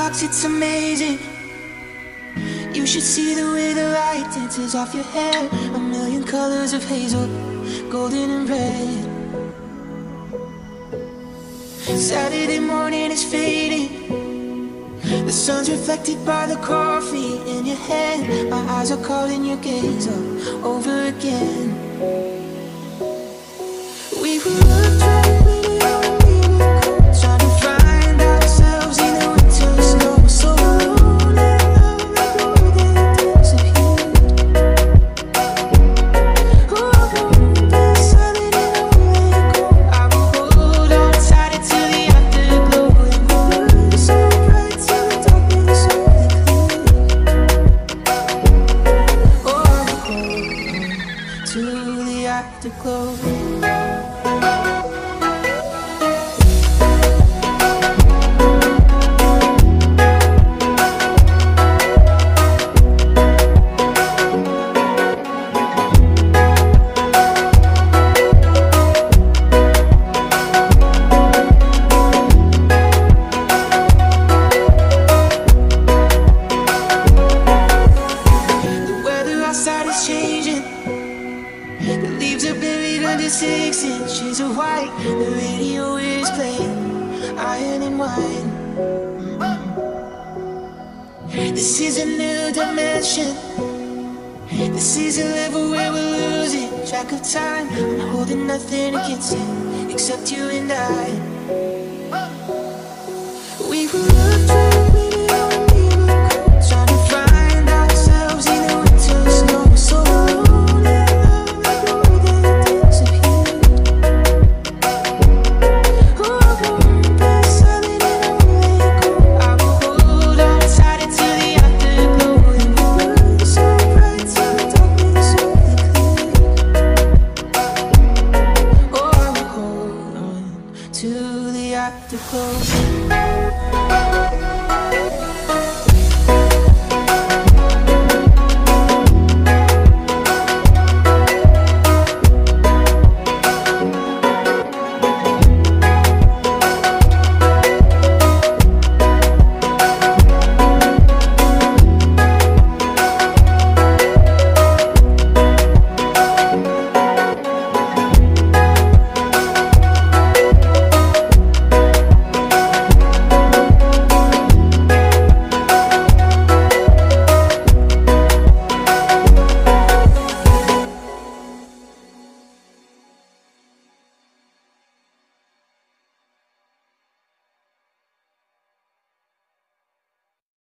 clocks, it's amazing. You should see the way the light dances off your hair. A million colors of hazel, golden and red. Saturday morning is fading. The sun's reflected by the coffee in your hand. My eyes are caught in your gaze all over again. We were afterglow. Six inches of white. The radio is playing Iron and Wine. This is a new dimension. This is a level where we're losing track of time. I'm holding nothing against it except you and I. We were driving on will